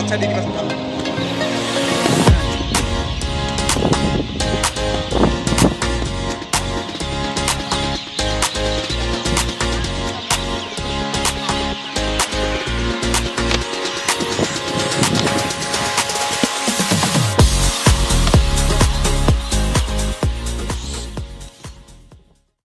what's happening